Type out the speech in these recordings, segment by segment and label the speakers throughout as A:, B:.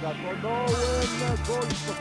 A: για τον Όουεν, γκολ στο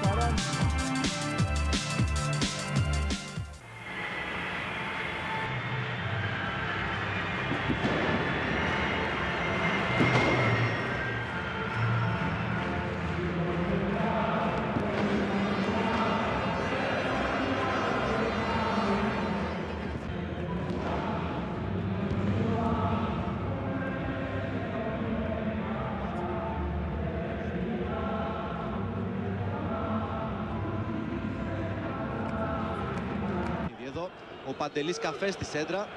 B: ο Παντελής Καφέ στη σέντρα.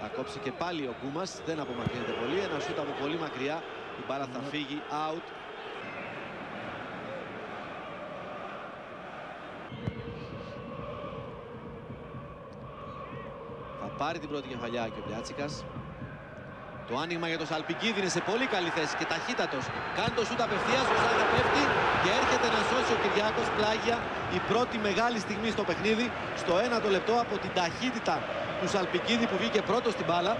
B: Θα κόψει και πάλι ο Κούμας. Δεν απομακρύνεται πολύ. Ένα σούτ από πολύ μακριά. Η μπάλα θα φύγει out. Θα πάρει την πρώτη κεφαλιά και ο Πιάτσικας. Το άνοιγμα για τον Σαλπικίδη είναι σε πολύ καλή θέση και ταχύτατος. Κάνει το σούτ απευθείας, ο Σάλια πέφτει και έρχεται να σώσει ο Κυριάκος πλάγια η πρώτη μεγάλη στιγμή στο παιχνίδι στο ένατο λεπτό από την ταχύτητα του Σαλπικίδη που βγήκε πρώτος στην μπάλα.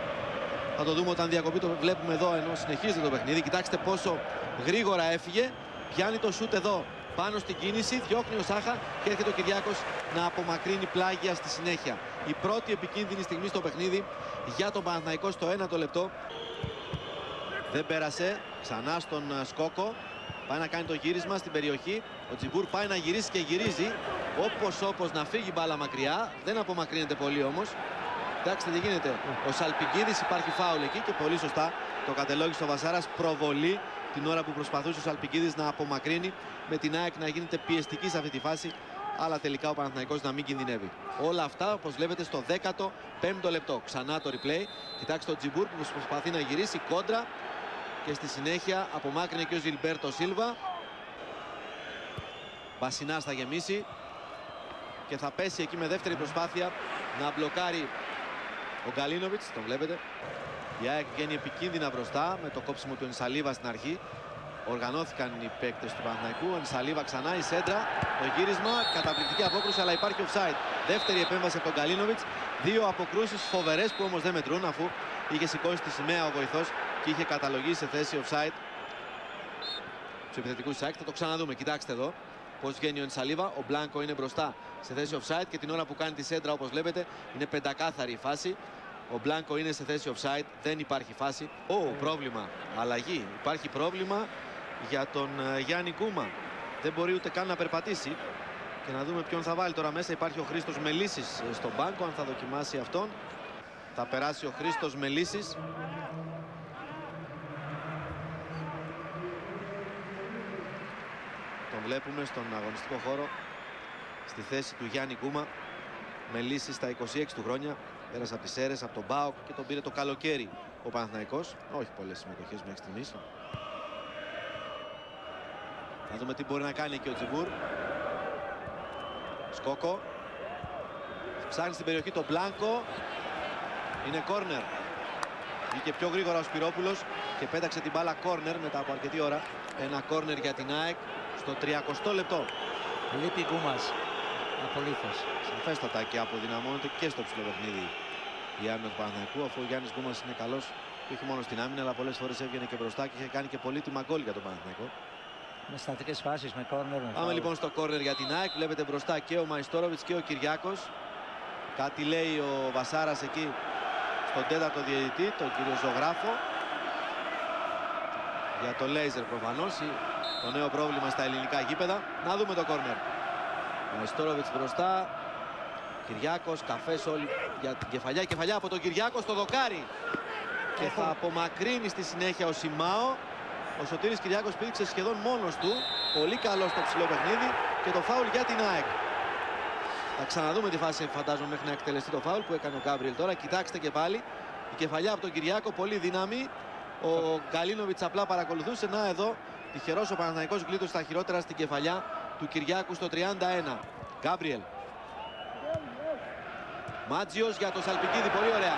B: Θα το δούμε όταν διακοπεί το βλέπουμε εδώ ενώ συνεχίζεται το παιχνίδι. Κοιτάξτε πόσο γρήγορα έφυγε. Πιάνει το σούτ εδώ πάνω στην κίνηση, διώχνει ο Σάχα και έρχεται ο Κυριάκος να απομακρύνει πλάγια στη συνέχεια. Η πρώτη επικίνδυνη στιγμή στο παιχνίδι για τον Παναθηναϊκό στο ένατο λεπτό. Δεν πέρασε, ξανά στον ε, Σκόκο. Πάει να κάνει το γύρισμα στην περιοχή. Ο Τζιμπούρ πάει να γυρίσει και γυρίζει. Όπως όπως να φύγει μπάλα μακριά. Δεν απομακρύνεται πολύ όμως. Κοιτάξτε τι γίνεται. Ο Σαλπιγγίδης υπάρχει φάουλ εκεί και πολύ σωστά το κατελόγησε ο Βασάρας. Προβολή την ώρα που προσπαθούσε ο Σαλπιγγίδης να απομακρύνει με την ΑΕΚ να γίνεται πιεστική σε αυτή τη φάση. Αλλά τελικά ο Παναθηναϊκός να μην κινδυνεύει. Όλα αυτά όπως βλέπετε στο 15ο λεπτό. Ξανά το replay. Κοιτάξτε τον Τζιμπούρ που προσπαθεί να γυρίσει κόντρα και στη συνέχεια απομάκρυνε και ο Ζιλμπέρτο Σίλβα. Μπασινάς θα γεμίσει και θα πέσει εκεί με δεύτερη προσπάθεια να μπλοκάρει ο Γκαλίνοβιτς, τον βλέπετε. Η ΑΕΚ βγαίνει επικίνδυνα μπροστά με το κόψιμο του Ενσαλίβα στην αρχή. Οργανώθηκαν οι παίκτες του Παναθηναϊκού. Ο Ενσαλίβα ξανά η σέντρα, το γύρισμα, καταπληκτική απόκρουση αλλά υπάρχει offside. Δεύτερη επέμβαση από τον Γκαλίνοβιτς. Δύο αποκρούσεις φοβερές που όμως δεν μετρούν αφού είχε σηκώσει τη σημαία ο βοηθός και είχε καταλογίσει σε θέση offside του επιθετικούς της ΑΕΚ. Θα το ξαναδούμε. Κοιτάξτε εδώ πώς βγαίνει ο Ενσαλίβα. Ο Μπλάνκο είναι μπροστά σε θέση offside και την ώρα που κάνει τη σέντρα όπως βλέπετε είναι πεντακάθαρη η φάση. Ο Μπλάνκο είναι σε θέση offside, δεν υπάρχει φάση. Ω, πρόβλημα, αλλαγή. Υπάρχει πρόβλημα για τον ε, Γιάννη Κούμα. Δεν μπορεί ούτε καν να περπατήσει. Και να δούμε ποιον θα βάλει τώρα μέσα. Υπάρχει ο Χρήστος Μελίσης ε, στον μπάνκο, αν θα δοκιμάσει αυτόν. Θα περάσει ο Χρήστος Μελίσης. Βλέπουμε στον αγωνιστικό χώρο στη θέση του Γιάννη Κούμα. Μελίσης στα 26 του χρόνια. Πέρασε από τις αίρες, από τον Μπάουκ και τον πήρε το καλοκαίρι ο Παναθηναϊκός. Όχι πολλές συμμετοχές μέχρι στιγμής. Θα δούμε τι μπορεί να κάνει και ο Τζιμπούρ. Σκόκο. Ψάχνει στην περιοχή το Μπλάνκο. Είναι κόρνερ. Βγήκε πιο γρήγορα ο Σπυρόπουλος και πέταξε την μπάλα κόρνερ μετά από αρκετή ώρα. Ένα κόρνερ για την ΑΕΚ στο 30 λεπτό.
C: Λείπει Κούμας. Απολύτως.
B: Σαφέστατα και αποδυναμώνεται και στο ψηλό παιχνίδι η άμυνα του Παναθηναϊκού αφού ο Γιάννης Γκούμας είναι καλός και όχι μόνο στην άμυνα αλλά πολλές φορές έβγαινε και μπροστά και είχε κάνει και πολύτιμα γκολ για τον Παναθηναϊκό.
C: Με στατικές φάσεις, με κόρνερ. Με
B: Πάμε
C: φάουλ.
B: λοιπόν στο κόρνερ για την ΑΕΚ. Βλέπετε μπροστά και ο Μαϊστόροβιτς και ο Κυριάκος. Κάτι λέει ο Βασάρας εκεί στον τέταρτο διαιτητή, τον κύριο Ζωγράφο. Για το λέιζερ προφανώς, ή το νέο πρόβλημα στα ελληνικά γήπεδα. Να δούμε το κόρνερ. Μαϊστόροβιτς μπροστά. Κυριάκος, καφές όλοι για την κεφαλιά. Η κεφαλιά από τον Κυριάκο στο δοκάρι. Και θα απομακρύνει στη συνέχεια ο Σιμάο. Ο Σωτήρης Κυριάκος πήδηξε σχεδόν μόνος του. Πολύ καλό στο ψηλό παιχνίδι και το φάουλ για την ΑΕΚ. Θα ξαναδούμε τη φάση φαντάζομαι μέχρι να εκτελεστεί το φάουλ που έκανε ο Γκάμπριελ τώρα. Κοιτάξτε και πάλι. Η κεφαλιά από τον Κυριάκο πολύ δύναμη. Ο Γκαλίνοβιτς απλά παρακολουθούσε. Να εδώ τυχερός ο Παναθηναϊκός γλίτωσε τα χειρότερα στην κεφαλιά του Κυριάκου στο 31. Γκάμπριελ. Μάντζιος για το Σαλπιγγίδη, πολύ ωραία.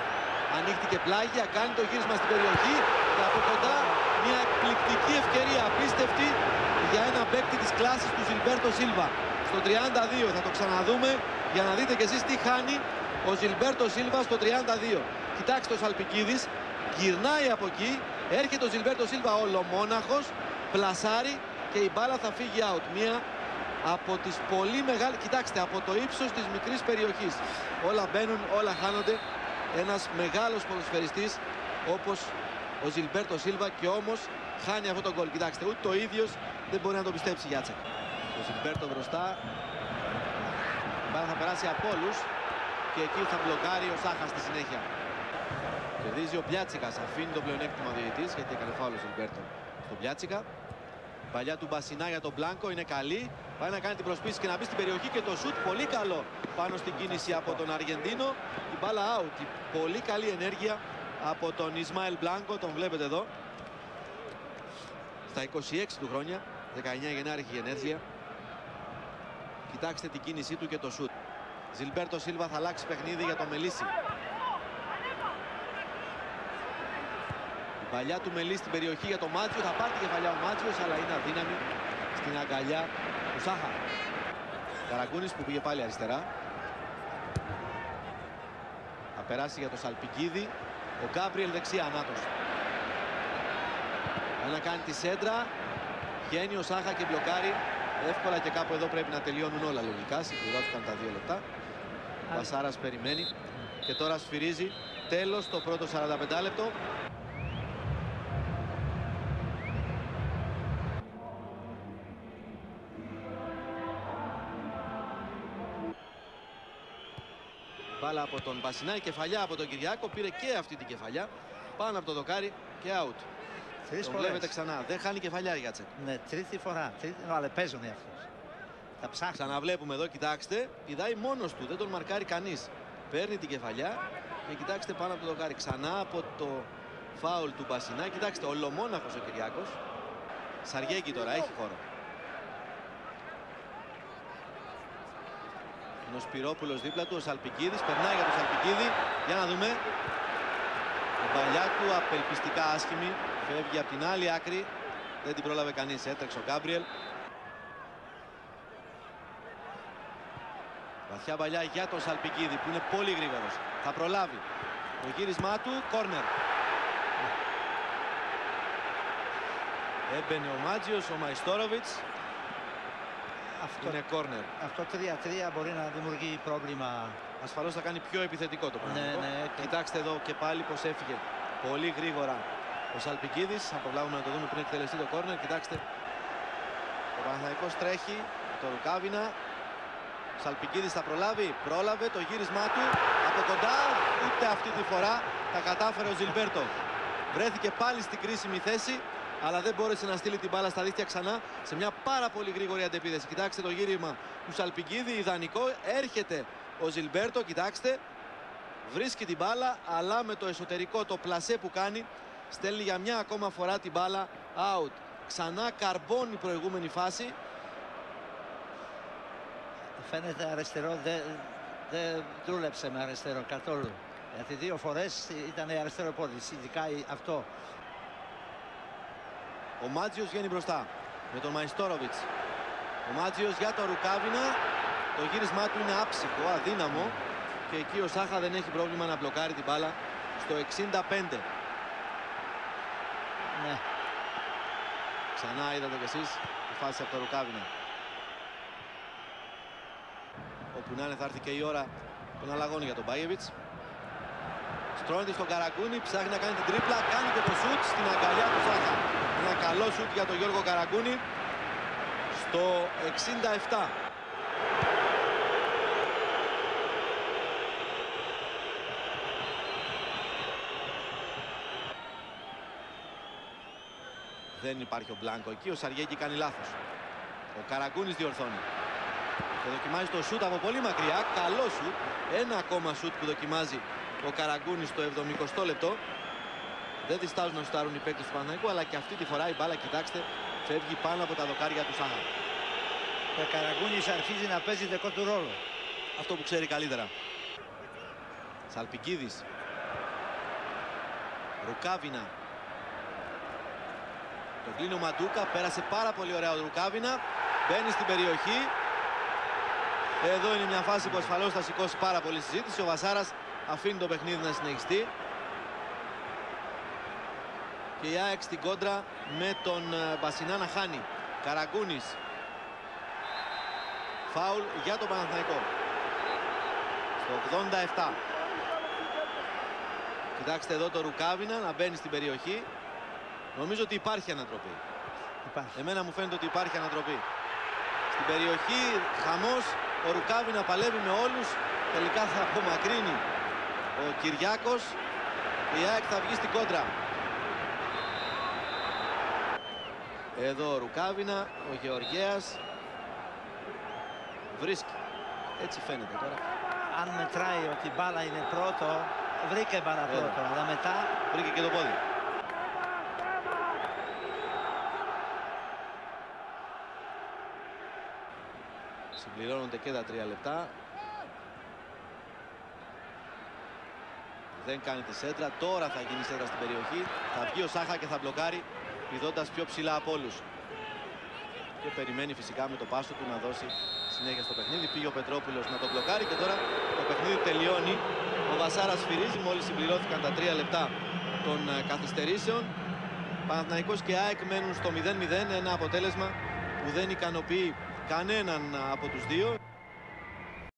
B: Ανοίχτηκε πλάγια, κάνει το γύρισμα στην περιοχή και από κοντά μια εκπληκτική ευκαιρία, απίστευτη για ένα παίκτη της κλάσης του Ζιλμπέρτο Σίλβα. Στο 32 θα το ξαναδούμε για να δείτε κι εσείς τι χάνει ο Ζιλμπέρτο Σίλβα στο 32. Κοιτάξτε ο Σαλπιγγίδης, γυρνάει από εκεί, έρχεται ο Ζιλμπέρτο Σίλβα ολομόναχος, πλασάρει και και η μπάλα θα φύγει out. Μία από τις πολύ μεγάλες... Κοιτάξτε, από το ύψος της μικρής περιοχής. Όλα μπαίνουν, όλα χάνονται. Ένας μεγάλος ποδοσφαιριστής όπως ο Ζιλμπέρτο Σίλβα και όμως χάνει αυτό το γκολ. Κοιτάξτε, ούτε ο ίδιος δεν μπορεί να το πιστέψει Γιάτσα. Ο Ζιλμπέρτο μπροστά. Η μπάλα θα περάσει από όλους και εκεί θα μπλοκάρει ο Σάχα στη συνέχεια. Κερδίζει ο Πλιάτσικας, αφήνει το πλεονέκτημα ο διαιτητής γιατί έκανε φάουλ ο Ζιλμπέρτο στον Πλιάτσικα. Η παλιά του Μπασινά για τον Μπλάνκο είναι καλή. Πάει να κάνει την προσπίση και να μπει στην περιοχή και το σουτ πολύ καλό πάνω στην κίνηση από τον Αργεντίνο. Η μπάλα out. Η πολύ καλή ενέργεια από τον Ισμαήλ Μπλάνκο. Τον βλέπετε εδώ. Στα 26 του χρόνια. 19 Γενάρη έχει γενέθλια. Κοιτάξτε την κίνησή του και το σουτ. Ζιλμπέρτο Σίλβα θα αλλάξει παιχνίδι για το Μελίσι. Η παλιά του Μελί στην περιοχή για το Μάτσιο. Θα πάρει την κεφαλιά ο Μάτσιος, αλλά είναι αδύναμη στην αγκαλιά του Σάχα. Καραγκούνης που πήγε πάλι αριστερά. Θα περάσει για το Σαλπικίδη. Ο Γκάμπριελ δεξιά, Ανάτος. Πάει να κάνει τη σέντρα. Βγαίνει ο Σάχα και μπλοκάρει. Εύκολα και κάπου εδώ πρέπει να τελειώνουν όλα λογικά. Συμπληρώθηκαν τα δύο λεπτά. Ο Βασάρας περιμένει. Και τώρα σφυρίζει. Τέλος το πρώτο 45 λεπτό. Από τον Μπασινά, η κεφαλιά από τον Κυριάκο. Πήρε και αυτή την κεφαλιά. Πάνω από το δοκάρι και out.
C: Τρεις
B: Τον
C: φορές.
B: βλέπετε ξανά. Δεν χάνει κεφαλιά η Γιάτσεκ.
C: Ναι, τρίτη φορά. Τρίτη... No, αλλά παίζουν οι αυτούς. Τα ψάχνουν.
B: Ξαναβλέπουμε εδώ, κοιτάξτε. Πηδάει μόνος του, δεν τον μαρκάρει κανείς. Παίρνει την κεφαλιά και κοιτάξτε πάνω από το δοκάρι. Ξανά από το φάουλ του Μπασινά. Κοιτάξτε, ολομόναχος ο Κυριάκος. Σαριέκη τώρα, έχει χώρο. Ο Σπυρόπουλος δίπλα του, ο Σαλπικίδης. Περνάει για τον Σαλπικίδη. Για να δούμε. Η παλιά του απελπιστικά άσχημη. Φεύγει από την άλλη άκρη. Δεν την πρόλαβε κανείς. Έτρεξε ο Γκάμπριελ. Βαθιά παλιά για τον Σαλπικίδη που είναι πολύ γρήγορος. Θα προλάβει. Το γύρισμά του, κόρνερ. Έμπαινε ο Μάτζιος, ο Μαϊστόροβιτς.
C: Αυτό,
B: Είναι κόρνερ.
C: αυτό 3-3 μπορεί να δημιουργεί πρόβλημα.
B: Ασφαλώς θα κάνει πιο επιθετικό το πράγμα.
C: Ναι, ναι.
B: Κοιτάξτε εδώ και πάλι πως έφυγε. Πολύ γρήγορα ο Σαλπικίδης. Θα προλάβουμε να το δούμε πριν εκτελεστεί το κόρνερ. Κοιτάξτε. Ο Παναθηναϊκός τρέχει. με Το Ρουκάβινα. Ο Σαλπικίδης θα προλάβει. Πρόλαβε το γύρισμά του. Από κοντά. Ούτε αυτή τη φορά τα κατάφερε ο Ζιλμπέρτο. Βρέθηκε πάλι στην κρίσιμη θέση. Αλλά δεν μπόρεσε να στείλει την μπάλα στα δίχτυα ξανά σε μια πάρα πολύ γρήγορη αντεπίδεση. Κοιτάξτε το γύρισμα του Σαλπικίδη, ιδανικό. Έρχεται ο Ζιλμπέρτο, κοιτάξτε. Βρίσκει την μπάλα, αλλά με το εσωτερικό το πλασέ που κάνει, στέλνει για μια ακόμα φορά την μπάλα out. Ξανά καρμπώνει η προηγούμενη φάση.
C: Φαίνεται αριστερό, δεν δεν δούλεψε με αριστερό καθόλου. Γιατί δύο φορές ήταν αριστερό πόδι, ειδικά αυτό.
B: Ο Μάτζιος βγαίνει μπροστά με τον Μαϊστόροβιτς. Ο Μάτζιος για το Ρουκάβινα. Το γύρισμά του είναι άψυχο, αδύναμο. Και εκεί ο Σάχα δεν έχει πρόβλημα να μπλοκάρει την μπάλα στο 65.
C: Ναι,
B: Ξανά είδατε κι εσείς τη φάση από το Ρουκάβινα. Όπου να είναι θα έρθει και η ώρα των αλλαγών για τον Μπάγεβιτς. Στρώνεται στον Καραγκούνη, ψάχνει να κάνει την τρίπλα, κάνει και το σουτ στην αγκαλιά του Σάχα. Ένα καλό σουτ για τον Γιώργο Καραγκούνη στο 67. Δεν υπάρχει ο Μπλάνκο εκεί, ο Σαριέγκη κάνει λάθος. Ο Καραγκούνης διορθώνει. Και δοκιμάζει το σουτ από πολύ μακριά. Καλό σουτ. Ένα ακόμα σουτ που δοκιμάζει ο Καραγκούνης στο 70 λεπτό. Δεν διστάζουν να σουτάρουν οι παίκτες του Παναθηναϊκού, αλλά και αυτή τη φορά η μπάλα, κοιτάξτε, φεύγει πάνω από τα δοκάρια του Σάχα.
C: ο Καραγκούνης αρχίζει να παίζει δικό του ρόλο.
B: Αυτό που ξέρει καλύτερα. Σαλπικίδης. Ρουκάβινα. Το κλείνει ο Μαντούκα. Πέρασε πάρα πολύ ωραία ο Ρουκάβινα. Μπαίνει στην περιοχή. Εδώ είναι μια φάση που ασφαλώς θα σηκώσει πάρα πολύ συζήτηση. Ο Βασάρας αφήνει το παιχνίδι να συνεχιστεί. Και η ΑΕΚ στην κόντρα με τον ε, Μπασινά να χάνει. Καραγκούνης. Φάουλ για τον Παναθηναϊκό. Στο 87. Κοιτάξτε εδώ το Ρουκάβινα να μπαίνει στην περιοχή. Νομίζω ότι υπάρχει ανατροπή.
C: Υπάρχει.
B: Εμένα μου φαίνεται ότι υπάρχει ανατροπή. Στην περιοχή χαμός, ο Ρουκάβινα παλεύει με όλους. Τελικά θα απομακρύνει ο Κυριάκος. Η ΑΕΚ θα βγει στην κόντρα. Εδώ ο Ρουκάβινα, ο Γεωργέας. Βρίσκει. Έτσι φαίνεται τώρα.
C: Αν μετράει ότι η μπάλα είναι πρώτο, βρήκε μπάλα
B: Έλα.
C: πρώτο, αλλά μετά
B: Βρήκε και το πόδι. Συμπληρώνονται και τα τρία λεπτά. Δεν κάνει τη σέντρα. Τώρα θα γίνει σέντρα στην περιοχή. Θα βγει ο Σάχα και θα μπλοκάρει πηδώντας πιο ψηλά από όλους. Και περιμένει φυσικά με το πάσο του να δώσει συνέχεια στο παιχνίδι. Πήγε ο Πετρόπουλος να το μπλοκάρει και τώρα το παιχνίδι τελειώνει. Ο Βασάρας σφυρίζει μόλις συμπληρώθηκαν τα τρία λεπτά των ε, καθυστερήσεων. Παναθηναϊκός και ΑΕΚ μένουν στο 0-0, ένα αποτέλεσμα που δεν ικανοποιεί κανέναν από τους δύο.